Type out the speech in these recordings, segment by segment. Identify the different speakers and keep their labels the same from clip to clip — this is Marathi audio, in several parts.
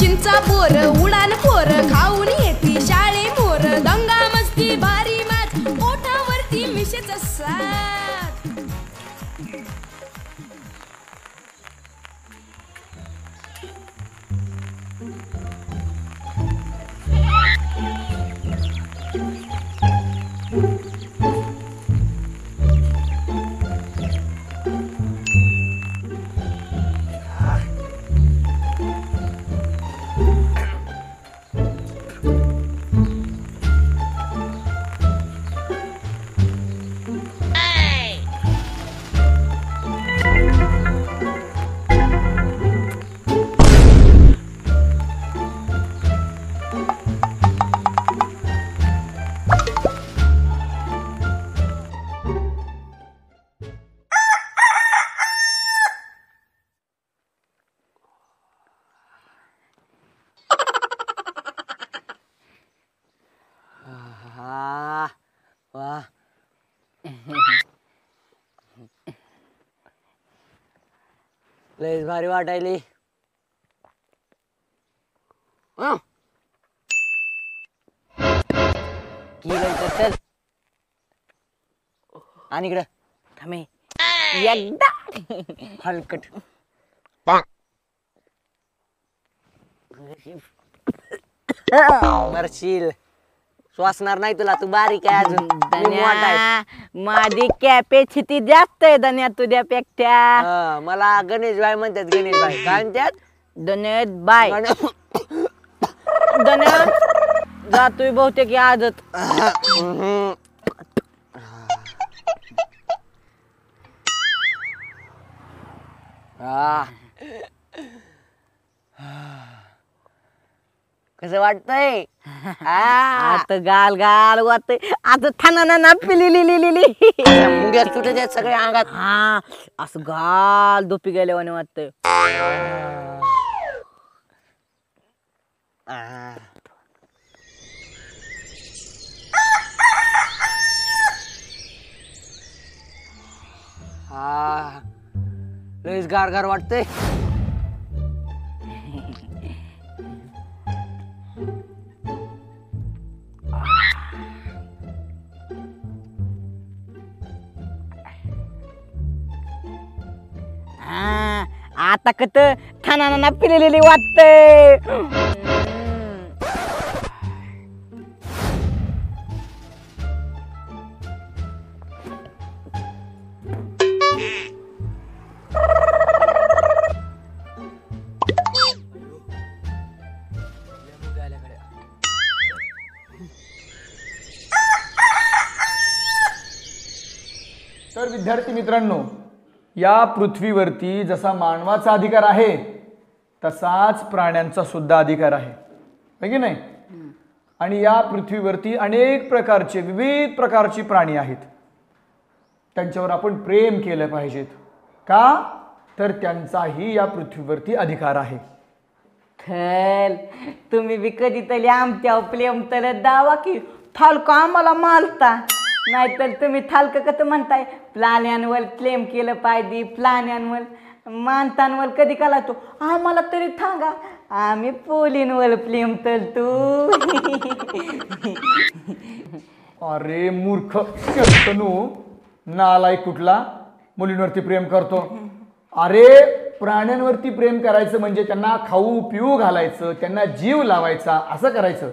Speaker 1: चिंचा बोर
Speaker 2: उडा लयच भारी वाटायली. हं. चल. आणि इकडं. थांबे एकदा. हलकट. मरशील. श्वासणार नाही तुला तू बारीक आहे अजून मी मोठा आहे.
Speaker 3: धन्या माझी कॅपॅसिटी जास्त आहे धन्या तुझ्यापेक्षा
Speaker 2: हं, मला गणेश भाई म्हणतात गणेश भाई काय म्हणतात
Speaker 3: धन्यवाद बाय
Speaker 2: गण-
Speaker 3: जातोय बहुतेक या आजच
Speaker 2: हम्म. आ. कसं वाटतंय.
Speaker 3: आता गाल गाल वाटतंय. आता थाना ना पिली लिली लिली
Speaker 2: मुंग्या सुटत आहेत सगळ्या अंगात.
Speaker 3: हा असं गाल दोपी गेल्यावाने वाटतंय.
Speaker 2: आ. हा लयच गार गार वाटतंय.
Speaker 3: आता कत थाना ना
Speaker 4: तर विद्यार्थी मित्रांनो या पृथ्वीवरती जसा मानवाचा अधिकार आहे तसाच प्राण्यांचा सुद्धा अधिकार आहे. है की नाही? आणि या पृथ्वीवरती अनेक प्रकारचे विविध प्रकारची प्राणी आहेत. त्यांच्यावर आपण प्रेम केलं पाहिजेत. का? तर त्यांचाही या पृथ्वीवरती अधिकार आहे.
Speaker 3: थल तुम्ही बी कधीतरी आमच्या प्रेम तर दावा की थालक आम्हाला मालता नाहीतर तुम्ही थालक कसं म्हणताय? प्राण्यांवर प्रेम केलं पाहिजे प्राण्यांवर मानतांवर कधी कला तो आम्हाला तरी थांगा आम्ही पोलींवर प्रेम तर तू
Speaker 4: अरे मूर्ख शंतनू नालाय कुठला? मुलींवरती प्रेम करतो. अरे प्राण्यांवरती प्रेम करायचं म्हणजे त्यांना खाऊ पिऊ घालायचं त्यांना जीव लावायचा असं करायचं.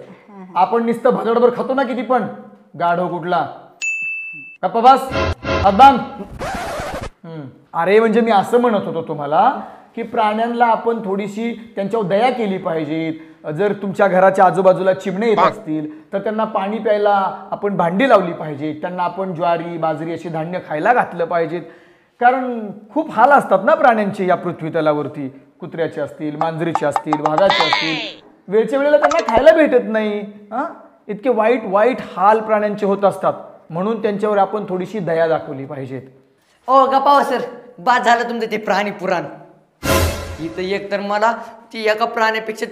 Speaker 4: आपण नुसतं भगडभर खातो ना किती पण. गाढव कुठला? गप्पा बस. हम्म. अरे म्हणजे मी असं म्हणत होतो तुम्हाला की प्राण्यांना आपण थोडीशी त्यांच्यावर दया केली पाहिजे जर तुमच्या घराच्या आजूबाजूला चिमणे येत असतील तर त्यांना पाणी प्यायला आपण भांडी लावली पाहिजे त्यांना आपण ज्वारी बाजरी अशी धान्य खायला घातलं पाहिजेत. कारण खूप हाल असतात ना प्राण्यांचे या पृथ्वी तलावरती. कुत्र्याचे असतील मांजरीचे असतील वाघाचे असतील. वेळच्या वेळेला त्यांना खायला भेटत नाही. हा? इतके वाईट वाईट हाल प्राण्यांचे होत असतात. म्हणून त्यांच्यावर आपण थोडीशी दया दाखवली पाहिजेत.
Speaker 2: ओ गपाव सर. बाद झालं तुमचं ते प्राणी पुराण. इथं एक तर मला ती एका प्राण्यापेक्षा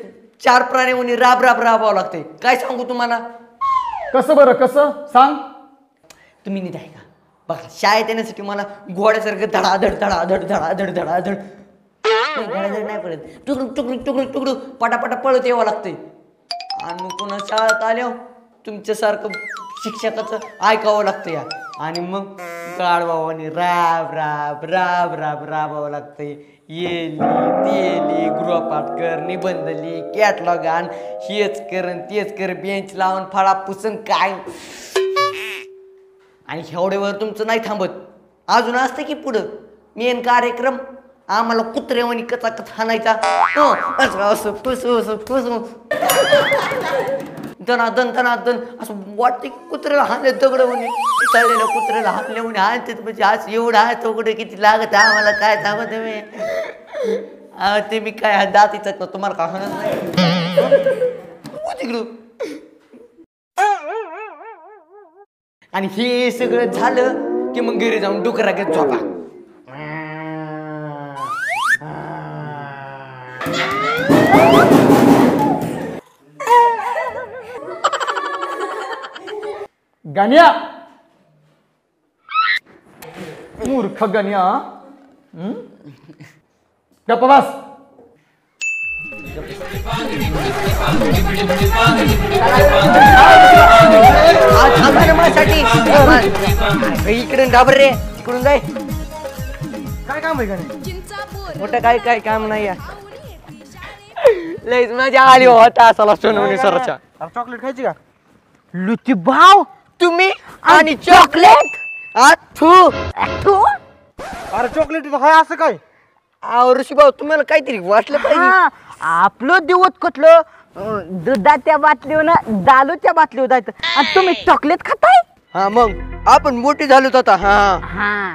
Speaker 2: चार प्राणी राब राब राबावं लागते काय सांगू तुम्हाला?
Speaker 4: कसं बरं कसं? सांग.
Speaker 2: तुम्ही नीट आहे का बघा शाळेत येण्यासाठी मला घोड्यासारखं धडाधड धडाधड धडाधड धडाधड. नाही, धडाधड नाही पडत. टुकडू टुकडू टुकडू टुकडू पटापटा पळत यावं लागतंय. आणि मग पुन्हा शाळेत आल्यावर तुमच्यासारखं शिक्षकाचं ऐकावं लागतं या. आणि मग गाडवावाने राब राब राब राब राबावं लागतंय. येली तेली गृहपाठ कर निबंध लिही कॅटलॉग आण हेच कर आणि तेच कर बेंच लावून फळा पुसून काय? आणि एवढ्यावर तुमचं नाही थांबत. अजून असतं की पुढं? मेन कार्यक्रम? आम्हाला कुत्र्यावानी कचा कच हाणायचा असं असं फुसू असं दनादन दनादन असं वाटते की कुत्र्याला हाणले दगड म्हणे चाललेल्या कुत्र्याला हातले म्हणे हाणते म्हणजे आज एवढं आहे तोकडे किती लागत आहे आम्हाला काय सांगत तुम्ही? ते मी काय दातीच तुम्हाला का हाणत नाही. हो आणि हे सगळं झालं की मग घरी जाऊन डुकरा घेत झोपा.
Speaker 4: गण्या. मूर्ख गण्या? गप्प बस.
Speaker 2: माझ्यासाठी. इकडून डाबर रे. इकडून जाय.
Speaker 5: काय काम आहे
Speaker 2: मोठं काय काय काम नाही लयच मजा आली हो आता असाला सोनवणी सरच्या.
Speaker 5: चॉकलेट खायची का?
Speaker 2: लुची भाव. तुम्ही आणि चॉकलेट? आठू आठू
Speaker 5: अरे चॉकलेट हाय असं काय?
Speaker 2: आव ऋषी भाऊ तुम्हाला काहीतरी वाटलं पाहिजे.
Speaker 3: हा, आपलं दिवस कुठलं? अं, दुधाच्या बाटलीवर दालूच्या बाटलीवर जायचं. आणि तुम्ही चॉकलेट खाताय?
Speaker 2: हा मग. आपण मोठी झालोत आता. हा
Speaker 3: हा.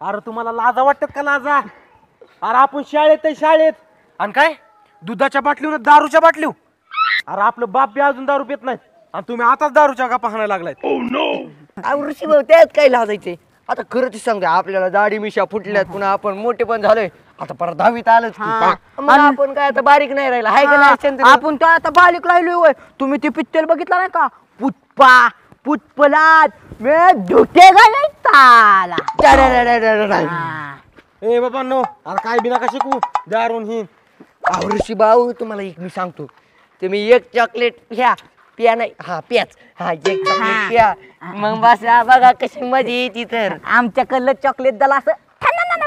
Speaker 5: अरे तुम्हाला लाजा वाटतात का लाजा? अरे आपण शाळेत आहे शाळेत. आणि काय? दुधाच्या बाटलीवर दारूच्या बाटलीव अरे आपलं बाप बी अजून दारू पित नाहीत आणि तुम्ही आताच दारूच्या गप्पा हाणायला लागलायत.
Speaker 2: अहो ऋषी भाऊ त्यात काय लाजायचे आता खरं ते सांगते आपल्याला दाढी मिशा फुटल्यात पुन्हा आपण मोठे पण झालोय. आता परत दहावीत आलंच की.
Speaker 3: हा.
Speaker 2: मग आपण काय आता बारीक नाही राहिला? हाय का नाही चंद्र?
Speaker 3: आपण तर आता बालिक राहिलोय होय तुम्ही ते पिक्चर बघितला नाही का? पुष्पा पुष्पलात मे. हा.
Speaker 5: ए बाबा नो अरे काय बिना का शिकू? दारून ही
Speaker 2: अहो ऋषी भाऊ तुम्हाला एक मी सांगतो. तुम्ही एक चॉकलेट घ्या प्या नाही हा प्याच. हा एक चॉकलेट प्या. मग बस बघा कशी मजा येते तर.
Speaker 3: आमच्याकडलं चॉकलेट दला असं ठणणणण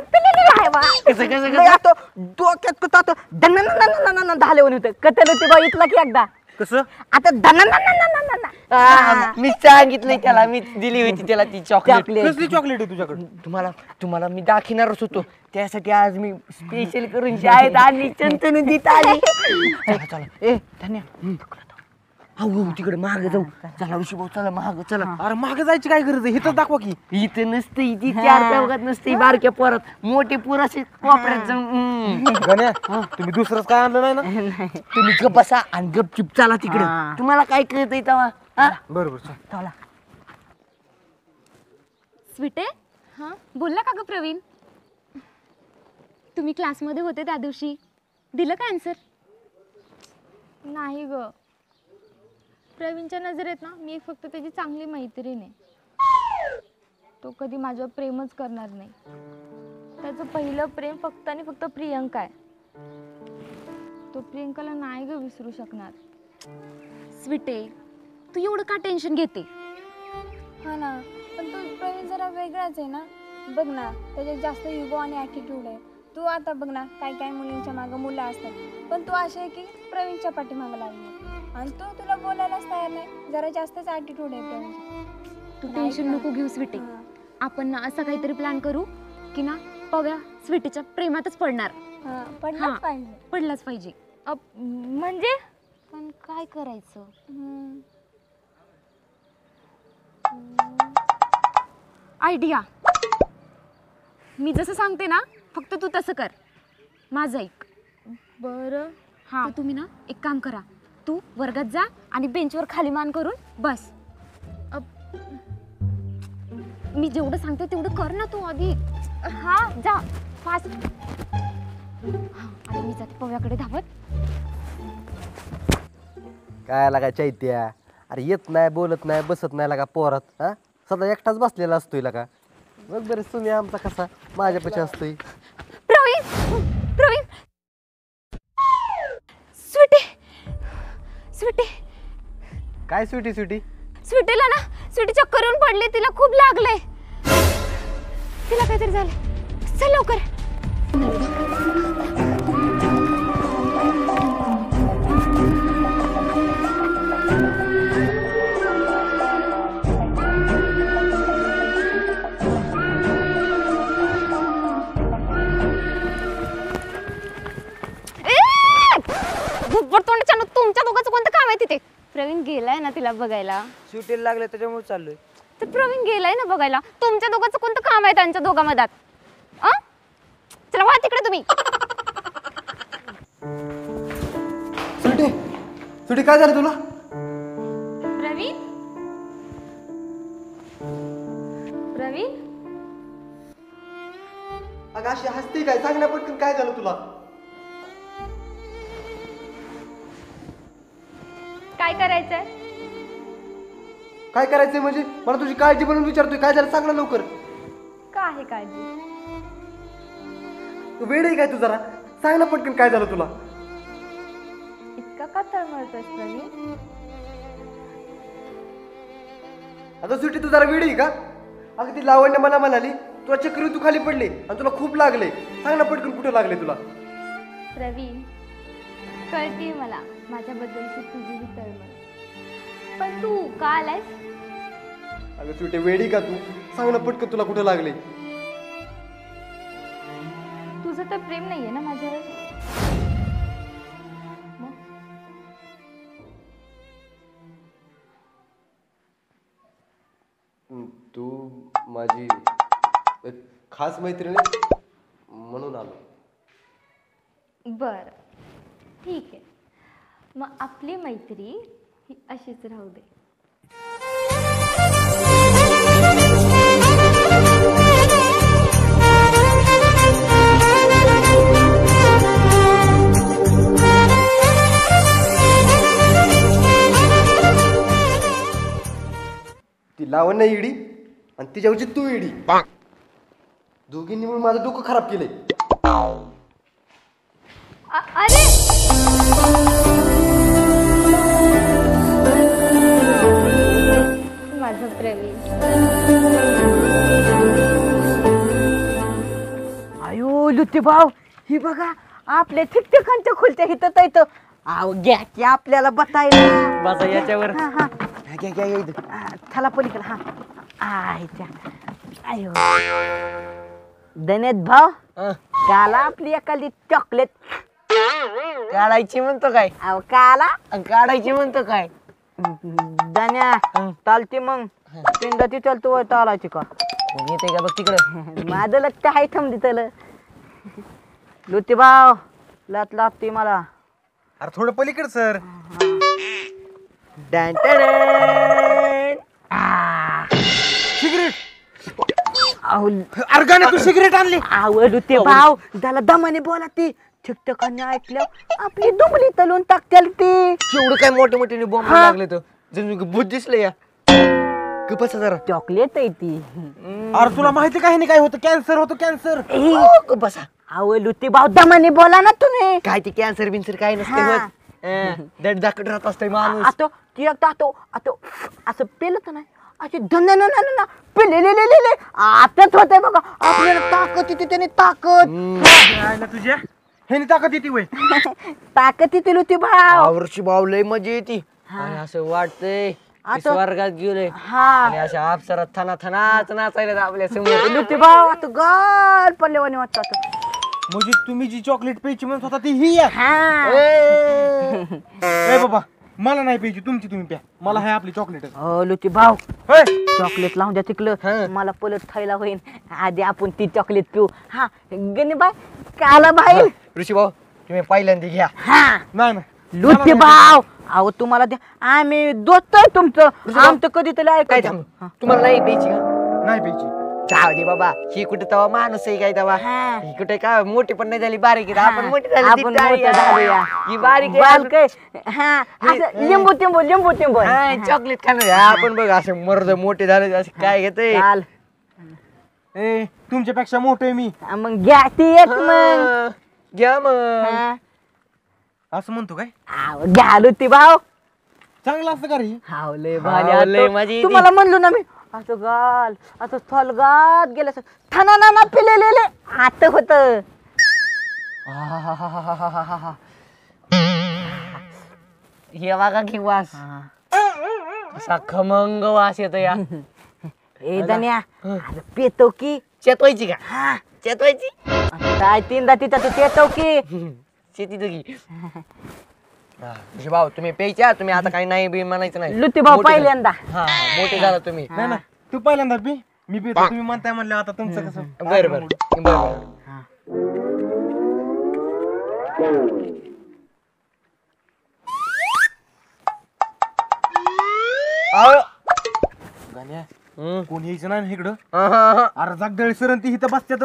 Speaker 3: डोक्यात कुठं तो धननननननन झाले म्हणून होतं कथेलं ते इथला की एकदा.
Speaker 5: कसं?
Speaker 3: आता
Speaker 2: धननननननन मी सांगितलं त्याला. मी दिली होती त्याला ती चॉकलेट.
Speaker 3: चॉकलेट.
Speaker 5: कसली तुझ्याकडे?
Speaker 2: तुम्हाला तुम्हाला मी दाखिणारच होतो. त्यासाठी आज मी स्पेशल करून शाळेत आणि चंतन देत आली. चला ए धन्या. हो तिकडे माग जाऊ. चला ऋषी भाऊ चला माग चला.
Speaker 5: अरे मागे जायची काय गरज आहे? हिथं दाखवा की.
Speaker 2: इथं नसतं इथे चार चौकात नसते बारक्या परत. मोठे पोर असे कोपऱ्यात जाऊन हम्म.
Speaker 5: गण्या तुम्ही दुसरंच काय आणलं नाही ना?
Speaker 2: तुम्ही गप बसा आणि गपचिप चला तिकडे.
Speaker 3: हा.
Speaker 2: तुम्हाला काय कळतंय तेव्हा? हा?
Speaker 5: बरोबर चल.
Speaker 3: चला.
Speaker 6: स्वीटे? हां? बोलला का ग प्रवीण? तुम्ही क्लासमध्ये होते त्या दिवशी. दिलं का आन्सर
Speaker 7: नाही ग. प्रवीणच्या नजरेत ना मी फक्त त्याची चांगली मैत्रीण आहे. तो कधी माझ्यावर प्रेमच करणार नाही. त्याचं पहिलं प्रेम फक्त आणि फक्त प्रियंका आहे. तो प्रियंकाला नाही ग विसरू शकणार.
Speaker 6: स्वीटे तू एवढं का टेन्शन घेते?
Speaker 7: हा ना पण तो प्रवीण जरा वेगळाच आहे ना. बघ ना त्याच्यात जास्त युगो आणि ॲटिट्यूड आहे. तू आता बघ ना काय काय मुलींच्या मागं मुलं असतात. पण तू असे आहे की प्रवीणच्या पाठीमागं लागली. आणि तो तुला बोलायलाच तयार नाही. जरा जास्तच ॲटिट्यूड आहे
Speaker 6: तू टेन्शन नको घेऊ स्वीटे. आपण ना असा काहीतरी प्लॅन करू की ना पव्या स्वीटीच्या प्रेमातच पडणार.
Speaker 7: हा, पडलंच. पाहिजे.
Speaker 6: पडलाच पाहिजे.
Speaker 7: म्हणजे?
Speaker 6: पण काय करायचं? आयडिया मी जसं सांगते ना फक्त तू तसं कर. माझं ऐक.
Speaker 7: बरं.
Speaker 6: हां. तुम्ही ना एक काम करा. तू वर्गात जा आणि बेंचवर खाली मान करून बस. मी जेवढं सांगते तेवढं कर ना तू आधी. हा जा. फास्ट. आणि मी जाते पव्याकडे धावत.
Speaker 5: काय लागा चैत्या? अरे येत नाही बोलत नाही बसत नाही लागा पोरात हा? सदा एकटाच बसलेला असतोय लागा. बघ बरेच तुम्ही आमचा कसा? माझ्यापाशी असतोय.
Speaker 6: प्रवीण! प्रवीण! स्वीटी.
Speaker 5: काय सुटी सुटी
Speaker 6: स्वीटीला ना स्वीटी चक्कर येऊन पडली तिला खूप लागलंय. तिला काहीतरी झालं चल लवकर. तुमच्या दोघांचं कोणतं काम आहे तिथे प्रवीण गेलाय ना तिला बघायला?
Speaker 2: सुटेल लागले त्याच्यामुळे चाललोय.
Speaker 6: तर प्रवीण गेलाय ना बघायला. तुमच्या दोघांचं कोणतं काम आहे त्यांच्या दोघांमधात? अ? चला वा तिकडे तुम्ही.
Speaker 5: सुटी सुटी काय झालं तुला?
Speaker 6: प्रवीण? प्रवीण?
Speaker 5: अगं अशी हसते काय? सांग ना पटकन काय झालं तुला?
Speaker 6: काय करायचंय?
Speaker 5: काय करायचंय म्हणजे? मला तुझी काळजी बनवून विचारतोय. काय झालं? सांग ना लवकर.
Speaker 6: का आहे काळजी?
Speaker 5: वेळ आहे काय तू जरा? सांग ना पटकन काय झालं तुला.
Speaker 6: इतका का तळमळतोस प्रवीण?
Speaker 5: आता सुटी तू जरा वेळ आहे का? अगं ती लावण्य मला म्हणाली तुला चक्री तू खाली पडले आणि तुला खूप लागले. सांग ना पटकन कुठं लागले तुला.
Speaker 6: प्रवीण कळते मला माझ्याबद्दलची तुझी ही तळमळ पण तू का आलायस?
Speaker 5: अगं सुटे वेडी का तू? सांग ना पटकन तुला कुठं लागले.
Speaker 6: तुझं तर प्रेम नाहीये ना माझ्यावर?
Speaker 5: तू माझी खास मैत्रीण म्हणून आलो.
Speaker 6: बर. ठीक आहे. मग आपली मैत्री ही अशीच राहू दे.
Speaker 5: ती लावण्य इडी आणि तिच्यावरची तू इडी. दोघींनी मिळून माझं डोकं खराब केलंय.
Speaker 6: अ- अरे! माझं प्रवीण
Speaker 3: अयो लुत्ती भाऊ ही बघा आपल्या ठिकठिकाणच्या खुलत्या हिथं इथं. आव घ्या की आपल्याला बतायला.
Speaker 2: बसा याच्यावर.
Speaker 3: हा हा
Speaker 2: घ्या घ्या घ्या इथं.
Speaker 3: आ, चला पलीकडे हा. आयच्या अयो. दनेत भाऊ
Speaker 2: हं.
Speaker 3: काला आपली एखादी चॉकलेट
Speaker 2: काढायची म्हणतो काय?
Speaker 3: अहो काला?
Speaker 2: अन काढायची म्हणतो काय?
Speaker 3: दन्या चालते मग. पिंडाची चालतो वय चालायची का?
Speaker 2: कोण येते का बघ तिकडं?
Speaker 3: माझं लक्ष आहे थंडी तल लुती भाव लात लागते मला.
Speaker 5: अरे थोडं पलीकड सर.
Speaker 2: डॅन टॅडॅन.
Speaker 3: अहो
Speaker 5: अरे गाण्या तू सिगरेट आणली.
Speaker 3: आवड ते भाव त्याला दमाने बोला ती ठिकठिकाणी ऐकलं आपली दुबली तलून टाकतील ती.
Speaker 2: एवढं काय मोठे मोठे बॉम्ब
Speaker 3: हा.
Speaker 2: लागले तर? जणू की भूत दिसलं या. गप्प बसा जरा.
Speaker 3: चॉकलेट आहे ती.
Speaker 5: अरे तुला माहिती काय नाही काय होतं? कॅन्सर होतं कॅन्सर
Speaker 2: गप्प बसा.
Speaker 3: आवड लुती दमाने बोला ना तुम्ही.
Speaker 2: काय ते कॅन्सर बिन्सर काय नसते
Speaker 3: हा.
Speaker 2: अं, दड दाकड राहत असतोय माणूस.
Speaker 3: आता ती एकदा तो आता असं पेलं तर नाही. अशी धन ना ना ना पेलेले आताच होते बघा. आपल्याला ताकद येते त्याने ताकद.
Speaker 5: तुझ्या? ह्यानी ताकद येते वय.
Speaker 3: ताकद येते लुती भाव.
Speaker 2: आवरची बावलय मजा येते. आणि असं वाटतंय की
Speaker 3: आता-
Speaker 2: स्वर्गात गेलोय
Speaker 3: हा.
Speaker 2: आणि अशा अप्सरात थना थनाच नाचायला
Speaker 3: आपल्यासमोर. भाव आता गाल पल्लेवानी वाटतं
Speaker 5: म्हणजे तुम्ही जी चॉकलेट प्यायची म्हणत होता ती ही आहे.
Speaker 3: हा.
Speaker 5: ए. बाबा मला नाही प्यायची तुमची तुम्ही प्या. मला आहे आपली चॉकलेट
Speaker 3: हो लुची भाव. चॉकलेट लावून द्या तिकलं मला पलट खायला होईन. आधी आपण ती चॉकलेट पिऊ. हा गणी बाय काला बाई.
Speaker 2: ऋषी भाऊ तुम्ही पहिल्यांदा घ्या.
Speaker 3: हा.
Speaker 5: नाही ना
Speaker 3: लुटी भाव. अहो तुम्हाला द्या आम्ही दोस्त आहे तुमचं. आमचं कधी तरी
Speaker 2: काय
Speaker 3: ऐकायचं
Speaker 2: थांब तुम्हाला नाही प्यायची का?
Speaker 5: नाही प्यायची
Speaker 2: जाऊ दे बाबा. ही कुठे तवा माणूस आहे काय तवा?
Speaker 3: हा.
Speaker 2: ही कुठे काय? मोठी पण नाही झाली बारीक आहे. आपण मोठी झाली
Speaker 3: आपण
Speaker 2: ती आहे. ही बारीक आहे.
Speaker 3: हा. असं लिंबू टिंबू लिंबू टिंबू
Speaker 2: हा, चॉकलेट खाणार आपण बघ असे मर्द मोठे झाले असे काय घेते
Speaker 3: चाल.
Speaker 5: ए तुमच्यापेक्षा मोठं मी.
Speaker 3: मग घ्या ती एक मग.
Speaker 2: घ्या मग.
Speaker 3: हा.
Speaker 5: असं म्हणतो काय?
Speaker 3: आव, घ्या लुती भाऊ.
Speaker 5: चांगलं असतं का रे?
Speaker 3: हाव लय
Speaker 2: हाव,
Speaker 3: भारी
Speaker 2: लय
Speaker 3: आता.
Speaker 2: मजा येते.
Speaker 3: तुम्हाला म्हणलो ना मी असं गाल असं थलगात गेलं असं थाना ना पिलेले आता होत.
Speaker 2: हे बघा की वास. असा खमंग वास येतो या.
Speaker 3: ए दन्या अरे पेतो की.
Speaker 2: चेतवायची का?
Speaker 3: हा.
Speaker 2: चेतवायची
Speaker 3: काय तीनदा तिथं तू पेतो की?
Speaker 2: शेती तुझी. भाऊ तुम्ही प्यायच्या? तुम्ही आता काही नाही बी म्हणायचं नाही.
Speaker 3: लुती भाऊ
Speaker 2: मोठे झाले.
Speaker 3: पहिल्यांदा.
Speaker 2: हा मोठे झाला तुम्ही.
Speaker 5: नाही ना तू पहिल्यांदा पी. मी पितो तुम्ही म्हणताय म्हणलं आता तुमचं कसं?
Speaker 2: बरं बरं.
Speaker 5: गाण्या. कोण यायचं नाही ना इकडं?
Speaker 2: हा, हा, हा.
Speaker 5: अरे जागदळी सरण ती इथं बसत्यात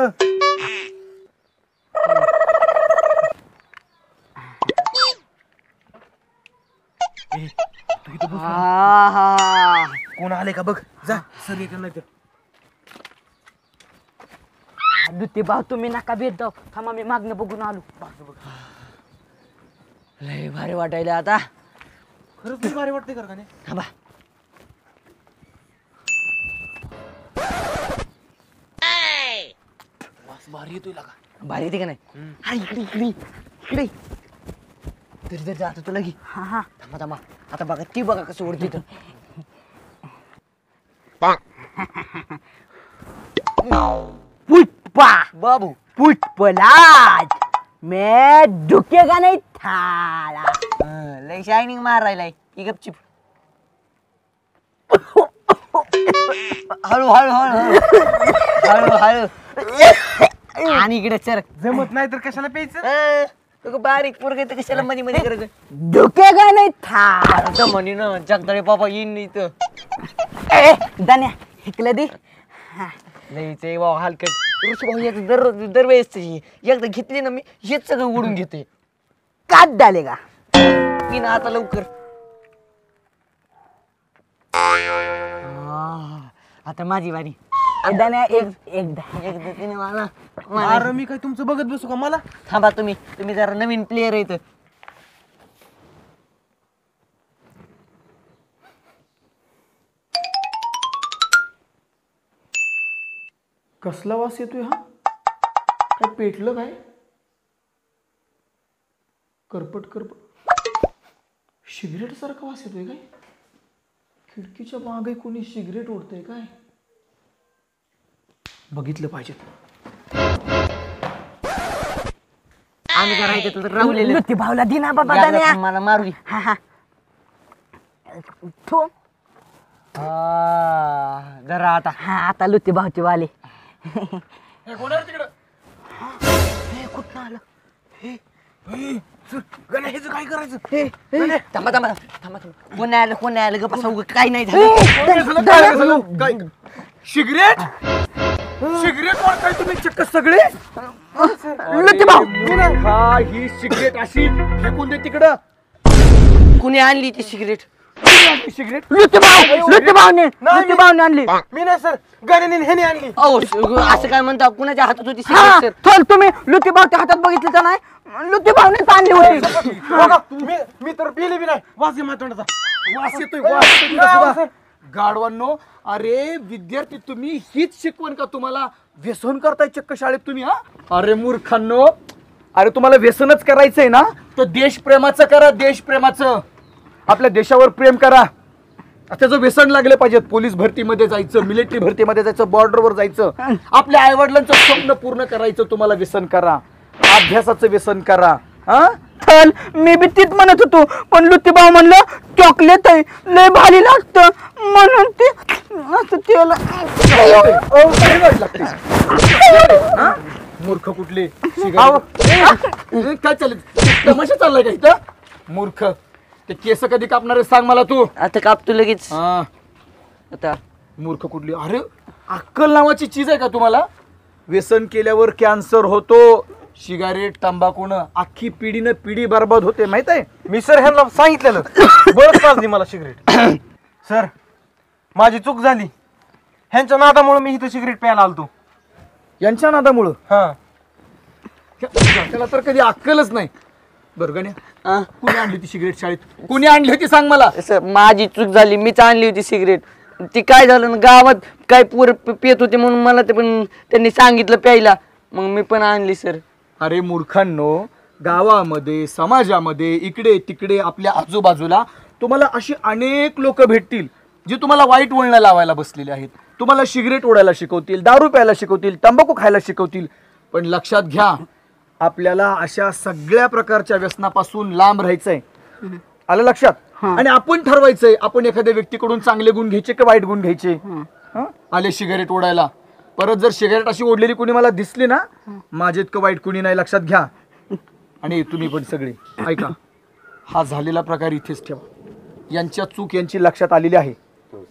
Speaker 5: ए, तू इथं बस.
Speaker 2: आहा.
Speaker 5: कोण आले का बघ? जा सर तर
Speaker 3: लुती भाऊ तुम्ही नका भेट जाऊ. थांबा मी मागणं बघून आलो.
Speaker 2: लय भारी वाटायला आता.
Speaker 5: खरंच लई भारी वाटते का?
Speaker 2: थांबा.
Speaker 5: भारी येतोय लागा.
Speaker 2: भारी येते का नाही? हा इकडे इकडे इकडे. तरी तरी आता तुला घे.
Speaker 3: हा हा.
Speaker 2: थांबा थांबा. आता बघा ती बघा कसं ओढते तर
Speaker 3: पुष्पा.
Speaker 2: बाबू.
Speaker 3: पुष्पलाज. मैं झुकेगा नहीं थाला
Speaker 2: हं, लय शायनिंग मार राहिलाय की गपचिप. हळू हळू हळू हळू. हळू आणि इकडे सर
Speaker 5: जमत नाही तर कशाला प्यायचं?
Speaker 2: बारीक पोरग तर कशाला मध्ये मध्ये करायचं?
Speaker 3: झुकेगा नहीं? थाला
Speaker 2: आता म्हणे ना जगदाळे बाबा येईन नाही तर.
Speaker 3: ए दन्या हिकलं दे.
Speaker 2: लयच आहे बाबा हलकट. ऋषी भाऊ याचं दर दरवेळेस. एकदा घेतली ना मी हेच सगळं ओढून घेते.
Speaker 3: काट डालेगा
Speaker 2: मी ना आता लवकर. आता माझी वारी.
Speaker 3: ए, दन्या एक एकदा
Speaker 2: एकदा तिने मला मला-
Speaker 5: अरे मी काय तुमचं बघत बसू का? मला?
Speaker 2: थांबा तुम्ही. तुम्ही जरा नवीन प्लेअर आहेत
Speaker 4: कसला वास येतोय हा? काय पेटलं काय? करपट करपट. सिगरेट सारखा वास येतोय काय? खिडकीच्या मागे कोणी सिगरेट ओढतंय काय? बघितलं पाहिजे.
Speaker 2: आम्ही तर राहुलेलं.
Speaker 3: भाऊला दे ना बाबा
Speaker 2: मला मारू दे.
Speaker 3: हा हा. ठो
Speaker 2: जरा आता.
Speaker 3: हा आता लुती भाऊची वाले.
Speaker 5: गण्या हेच काय करायचं?
Speaker 2: थांबा थांबा थांबा थांबा. कोण आलं कोण आलं? गप्पा काही नाही झालं.
Speaker 5: काय? सिगरेट? सिगरेट काय तुम्ही चक्क सगळे?
Speaker 3: लुती भाऊ.
Speaker 4: हा ही सिगरेट अशी फेकून दे तिकडं.
Speaker 2: कुणी आणली ती सिगरेट?
Speaker 4: सिगरेट?
Speaker 3: लुती भाऊ लुती भाऊने भाऊने आणली.
Speaker 5: मी नाही सर. गाण्याने ह्याने आणली.
Speaker 2: अहो असं काय म्हणता? कुणाच्या हातात होती
Speaker 3: हा
Speaker 2: सिगरेट सर?
Speaker 3: चल तुम्ही लुती भाऊच्या हातात बघितलं तर नाही. लुती भाऊने आणली होती.
Speaker 5: बघा, मी मी तर पिले बी नाही. वास आहे माझ्या तोंडाचा
Speaker 4: वास येतोय वास येतोय
Speaker 5: काय
Speaker 4: तुला
Speaker 5: वास
Speaker 4: सुद्धा. गाढवांनो अरे विद्यार्थी तुम्ही हीच शिकवण का तुम्हाला? व्यसन करताय चक्क शाळेत तुम्ही हा? अरे मूर्खांनो अरे तुम्हाला व्यसनच करायचंय ना? तर देशप्रेमाचं करा देशप्रेमाचं आपल्या देशावर प्रेम करा. त्याचं व्यसन लागले पाहिजेत पोलीस भरतीमध्ये जायचं मिलिटरी भरतीमध्ये जायचं बॉर्डरवर जायचं आपल्या आईवडिलांचं स्वप्न पूर्ण करायचं तुम्हाला व्यसन करा. अभ्यासाचं व्यसन करा हा?
Speaker 3: चल मी बी तीच म्हणत होतो. पण लुती भाऊ म्हणलं चॉकलेट आहे लय भारी लागतं. म्हणून ते असं त्याला
Speaker 4: हा? मूर्ख कुठले? ए, काय चालेल तमाशा चाललाय का इथं? मूर्ख. ते केस कधी कापणार आहे सांग मला तू.
Speaker 2: आता कापतो लगेच.
Speaker 4: हा.
Speaker 2: आता.
Speaker 4: मूर्ख कुठली? अरे अक्कल नावाची चीज आहे का तुम्हाला? व्यसन केल्यावर कॅन्सर होतो. सिगारेट तंबाखूनं अख्खी पिढीनं पिढी बर्बाद होते माहीत आहे
Speaker 5: मी सर ह्यांना सांगितलेलं. बरंच पाजली मला सिगरेट. सर माझी चूक झाली. ह्यांच्या नादामुळे मी इथं सिगरेट प्यायला आलतो.
Speaker 4: यांच्या नादामुळं?
Speaker 5: हा.
Speaker 4: त्याला तर कधी अक्कलच नाही. बरं गण्या कोणी आणली होती सिगरेट शाळेत? कोणी आणली होती सांग मला.
Speaker 2: सर माझी चूक झाली. मीच आणली होती सिगरेट. ती काय झालं ना गावात काय पोर पित होते म्हणून मला ते पण त्यांनी सांगितलं प्यायला. मग मी पण आणली सर.
Speaker 4: अरे मूर्खांनो गावामध्ये समाजामध्ये इकडे तिकडे आपल्या आजूबाजूला तुम्हाला अशी अनेक लोक भेटतील जे तुम्हाला वाईट वळणं लावायला बसलेले आहेत. तुम्हाला सिगरेट ओढायला शिकवतील दारू प्यायला शिकवतील तंबाखू खायला शिकवतील. पण लक्षात घ्या आपल्याला अशा सगळ्या प्रकारच्या व्यसनापासून लांब राहायचंय. आलं लक्षात? आणि आपण ठरवायचंय आपण एखाद्या व्यक्तीकडून चांगले गुण घ्यायचे की वाईट गुण घ्यायचे? आले सिगारेट ओढायला. परत जर सिगारेट अशी ओढलेली कुणी मला दिसली ना माझे इतकं वाईट कुणी नाही लक्षात घ्या. आणि तुम्ही पण सगळे ऐका. हा झालेला प्रकार इथेच ठेवा. यांच्या चूक यांची लक्षात आलेली आहे.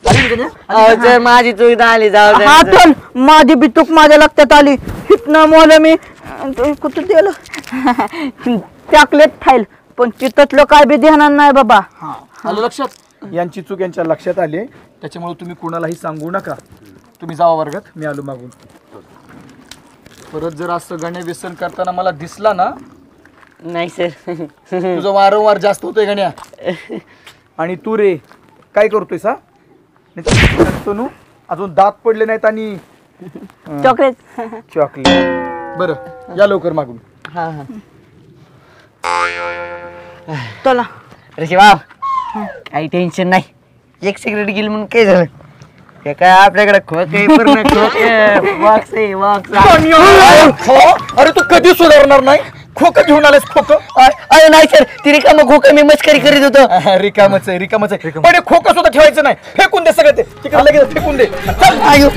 Speaker 4: आली?
Speaker 2: अहो, माझी चूक झाली जाऊ
Speaker 3: हा. चल. माझी बी चूक माझ्या लक्षात आली. हितनं मोल मी. अं, कुठं दिलं चॉकलेट खाईल पण तिथतलं काय बी देणार नाही बाबा.
Speaker 4: हा आलं लक्षात? यांची चूक यांच्या लक्षात आली. त्याच्यामुळे तुम्ही कुणालाही सांगू नका. तुम्ही जावा वर्गात. मी आलो मागून. परत जर असं गण्या व्यसन करताना मला दिसला ना
Speaker 2: नाही सर
Speaker 4: तुझं वारंवार जास्त होतंय गण्या. आणि तू रे काय करतोय सा सोनू अजून दात पडले नाहीत आणि
Speaker 3: चॉकलेट
Speaker 4: चॉकलेट बरं या लवकर मागून.
Speaker 2: हा हा.
Speaker 3: चला.
Speaker 2: अरे शिवा काही टेन्शन नाही. एक सिगरेट गेली म्हणून काय झालं? ते काय आपल्याकडे खोक आहे पूर्ण खोक. बॉक्स आहे बॉक्स
Speaker 4: अरे तू कधी सुधारणार नाही? खोकं घेऊन आलेस खोकं?
Speaker 2: अरे नाही सर. ती रिकामं खोक मी मस्करी करीत होतो.
Speaker 4: रिकामच आहे रिकामच आहे. पण हे खोकं सुद्धा ठेवायचं नाही. फेकून दे सगळं ते. तिकडे लगेच फेकून दे. चल.
Speaker 2: आयो.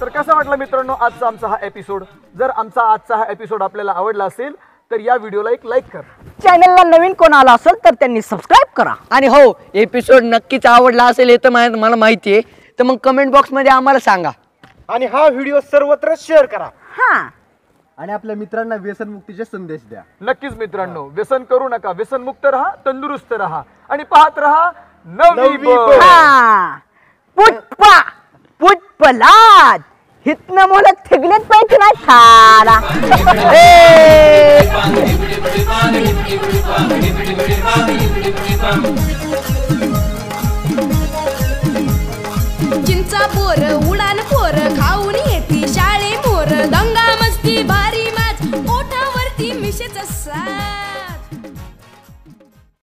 Speaker 4: तर कसा वाटला मित्रांनो आजचा आमचा हा एपिसोड जर आमचा आजचा हा एपिसोड आपल्याला आवडला असेल तर या व्हिडिओला एक लाईक कर.
Speaker 3: चॅनलला नवीन कोण आला असेल तर त्यांनी सबस्क्राईब करा.
Speaker 2: आणि हो एपिसोड नक्कीच आवडला असेल हे तर मा- मला माहिती आहे. तर मग कमेंट बॉक्समध्ये आम्हाला सांगा.
Speaker 5: आणि हा व्हिडिओ सर्वत्र शेअर करा.
Speaker 3: हा.
Speaker 8: आणि आपल्या मित्रांना व्यसनमुक्तीचे संदेश द्या.
Speaker 4: नक्कीच मित्रांनो व्यसन करू नका. व्यसनमुक्त राहा तंदुरुस्त राहा. आणि पाहत राहा नवी बळ.
Speaker 3: हा. पुष्पा पुष्पलाद. हितन मोल ठेगलेच पाहिजे नाही थारा
Speaker 1: चिंचा पोर उडान पोर खाऊन येते शाळे मोर. दंगा मस्ती भारी माच ओठावरती मिशेच सा